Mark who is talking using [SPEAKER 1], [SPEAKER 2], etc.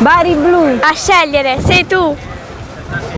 [SPEAKER 1] Bari blu.
[SPEAKER 2] A scegliere, sei tu.